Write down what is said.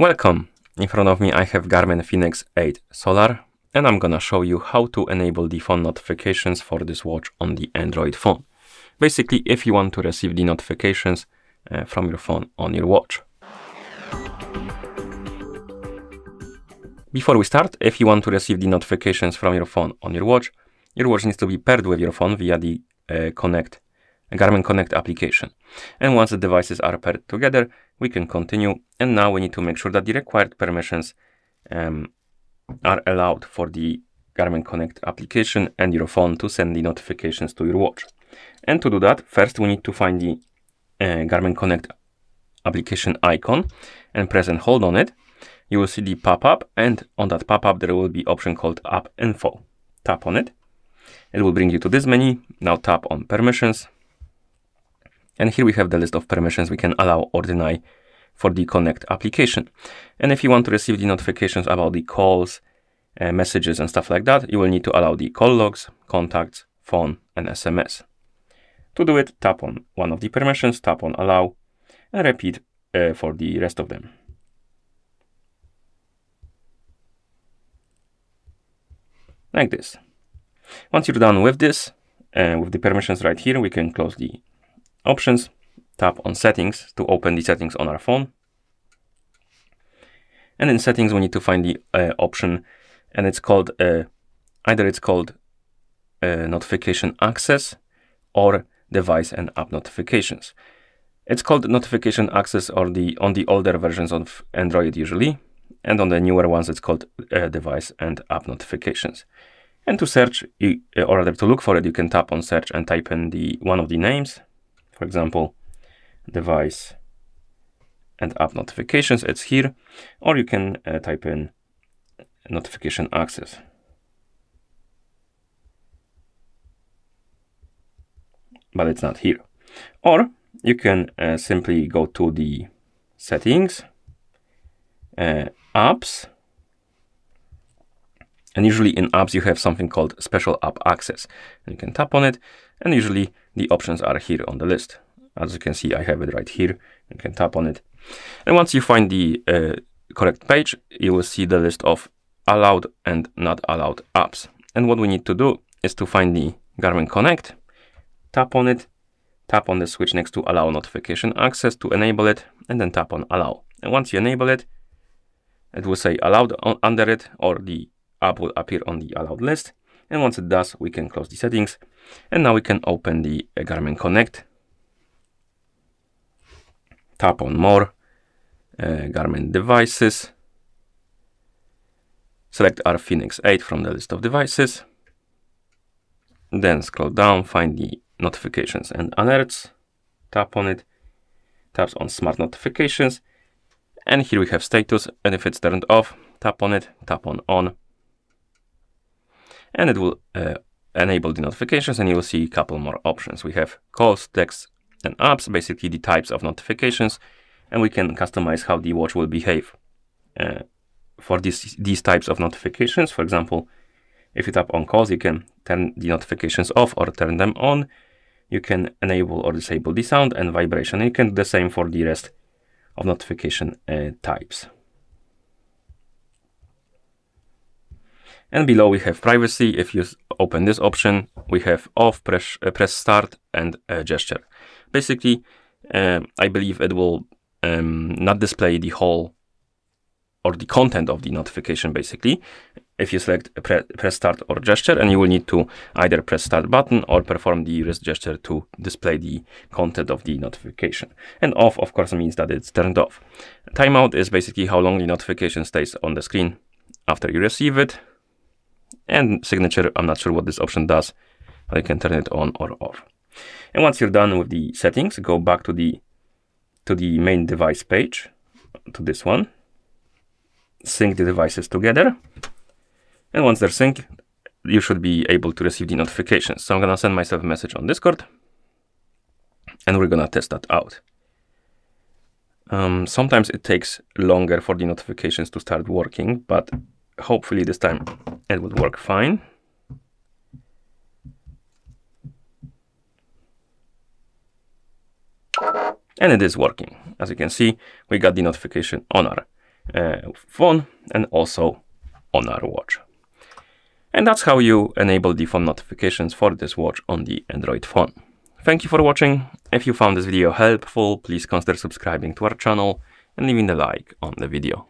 Welcome! In front of me I have Garmin Fenix 8 Solar and I'm gonna show you how to enable the phone notifications for this watch on the Android phone. Basically, if you want to receive the notifications uh, from your phone on your watch. Before we start, if you want to receive the notifications from your phone on your watch, your watch needs to be paired with your phone via the uh, Connect Garmin Connect application. And once the devices are paired together, we can continue. And now we need to make sure that the required permissions um, are allowed for the Garmin Connect application and your phone to send the notifications to your watch. And to do that, first we need to find the uh, Garmin Connect application icon and press and hold on it. You will see the pop-up and on that pop-up there will be option called App Info. Tap on it. It will bring you to this menu. Now tap on permissions and here we have the list of permissions we can allow or deny for the Connect application. And if you want to receive the notifications about the calls, uh, messages and stuff like that, you will need to allow the call logs, contacts, phone and SMS. To do it, tap on one of the permissions, tap on allow and repeat uh, for the rest of them. Like this. Once you're done with this, uh, with the permissions right here, we can close the options, tap on settings to open the settings on our phone. And in settings, we need to find the uh, option and it's called, uh, either it's called uh, notification access or device and app notifications. It's called notification access or the on the older versions of Android usually, and on the newer ones it's called uh, device and app notifications. And to search, or rather to look for it, you can tap on search and type in the one of the names for example, device and app notifications, it's here, or you can uh, type in notification access. But it's not here. Or you can uh, simply go to the settings, uh, apps, and usually in apps you have something called special app access. And you can tap on it and usually the options are here on the list. As you can see, I have it right here. You can tap on it. And once you find the uh, correct page, you will see the list of allowed and not allowed apps. And what we need to do is to find the Garmin Connect, tap on it, tap on the switch next to allow notification access to enable it, and then tap on allow. And once you enable it, it will say allowed under it, or the app will appear on the allowed list. And once it does, we can close the settings. And now we can open the Garmin Connect. Tap on More, uh, Garmin Devices. Select our Fenix 8 from the list of devices. Then scroll down, find the notifications and alerts. Tap on it. Taps on Smart Notifications. And here we have status. And if it's turned off, tap on it, tap on On and it will uh, enable the notifications and you will see a couple more options. We have calls, texts, and apps, basically the types of notifications, and we can customize how the watch will behave uh, for these, these types of notifications. For example, if you tap on calls, you can turn the notifications off or turn them on. You can enable or disable the sound and vibration. And you can do the same for the rest of notification uh, types. And below we have privacy. If you open this option, we have off, press, uh, press start and uh, gesture. Basically, uh, I believe it will um, not display the whole or the content of the notification basically. If you select pre press start or gesture and you will need to either press start button or perform the wrist gesture to display the content of the notification. And off of course means that it's turned off. Timeout is basically how long the notification stays on the screen after you receive it and signature, I'm not sure what this option does, but you can turn it on or off. And once you're done with the settings, go back to the to the main device page, to this one. Sync the devices together. And once they're synced, you should be able to receive the notifications. So I'm gonna send myself a message on Discord and we're gonna test that out. Um, sometimes it takes longer for the notifications to start working, but hopefully this time it will work fine. And it is working. As you can see, we got the notification on our uh, phone and also on our watch. And that's how you enable the phone notifications for this watch on the Android phone. Thank you for watching. If you found this video helpful, please consider subscribing to our channel and leaving a like on the video.